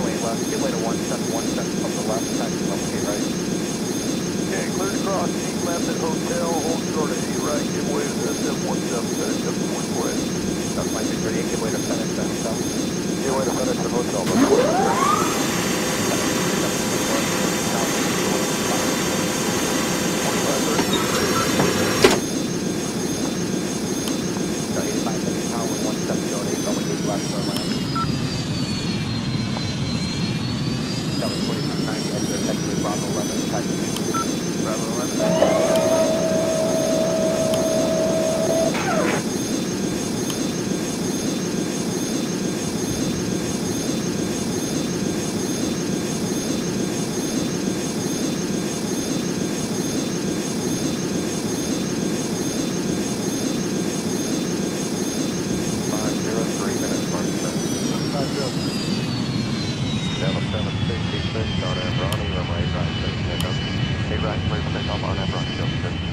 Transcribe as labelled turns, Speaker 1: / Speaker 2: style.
Speaker 1: lane left, way to one seven one seven from the left, taxi level eight right.
Speaker 2: Okay, clear to cross, eight left at hotel, hold short at eight right, give way to the seven one seven, FedEx seven point four eight.
Speaker 1: That's my three thirty eight, give way to FedEx at hotel.
Speaker 2: Give way to FedEx at hotel, before.
Speaker 1: Bravo eleven, taxi.
Speaker 2: Bravo eleven.
Speaker 1: Five zero three minutes, mark seven. Seven seven sixty-six on Ronnie, runway right, clear for takeoff on Avrons, Delta 7.